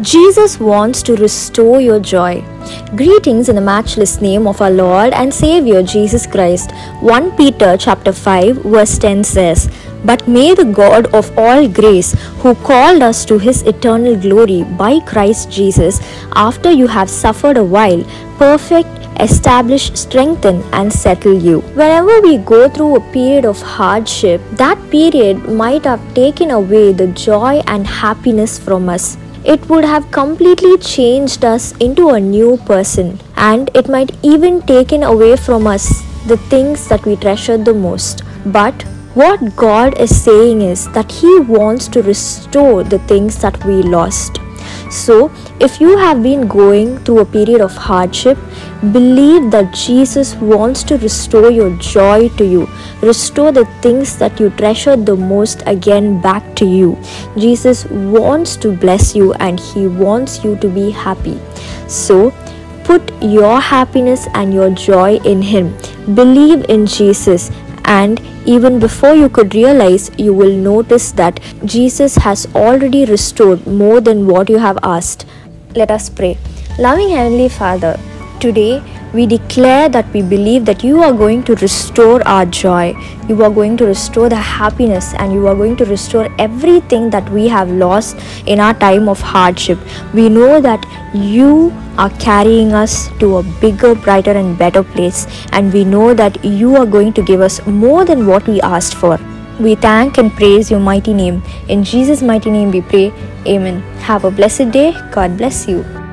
Jesus wants to restore your joy. Greetings in the matchless name of our Lord and Savior Jesus Christ. 1 Peter chapter 5 verse 10 says, "But may the God of all grace, who called us to his eternal glory by Christ Jesus, after you have suffered a while, perfect, establish, strengthen, and settle you. Whenever we go through a period of hardship, that period might have taken away the joy and happiness from us. It would have completely changed us into a new person, and it might even taken away from us the things that we treasured the most. But what God is saying is that He wants to restore the things that we lost. So, if you have been going through a period of hardship, believe that Jesus wants to restore your joy to you, restore the things that you treasured the most again back to you. Jesus wants to bless you and He wants you to be happy. So, put your happiness and your joy in Him. Believe in Jesus and even before you could realize, you will notice that Jesus has already restored more than what you have asked. Let us pray. Loving Heavenly Father, today we declare that we believe that you are going to restore our joy, you are going to restore the happiness, and you are going to restore everything that we have lost in our time of hardship. We know that you are carrying us to a bigger, brighter, and better place, and we know that you are going to give us more than what we asked for. We thank and praise your mighty name. In Jesus' mighty name we pray. Amen. Have a blessed day. God bless you.